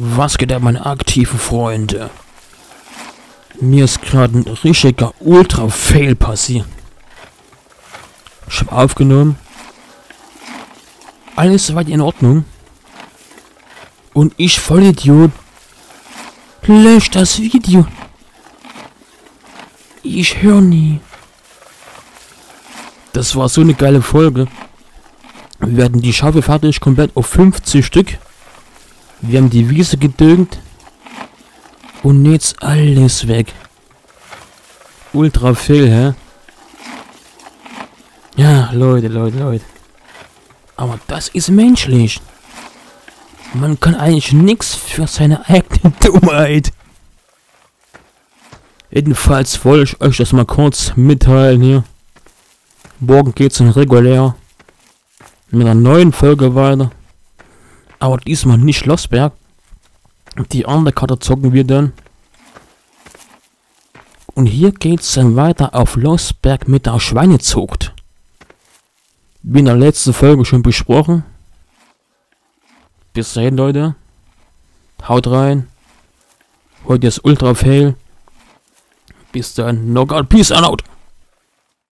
Was geht ab, meine aktiven Freunde? Mir ist gerade ein richtiger Ultra-Fail passiert. Ich habe aufgenommen. Alles soweit in Ordnung. Und ich, Vollidiot, löscht das Video. Ich höre nie. Das war so eine geile Folge. Wir werden die Schafe fertig, komplett auf 50 Stück. Wir haben die Wiese gedüngt. Und jetzt alles weg. Ultra viel, hä? Ja, Leute, Leute, Leute. Aber das ist menschlich. Man kann eigentlich nichts für seine eigene Dummheit. Jedenfalls wollte ich euch das mal kurz mitteilen hier. Morgen geht's dann regulär mit einer neuen Folge weiter. Aber diesmal nicht Schlossberg. Die andere Karte zocken wir dann. Und hier geht's dann weiter auf Losberg mit der Schweinezucht. Wie in der letzten Folge schon besprochen. Bis dahin, Leute. Haut rein. Heute ist Ultra Fail. Bis dann. No God, peace out.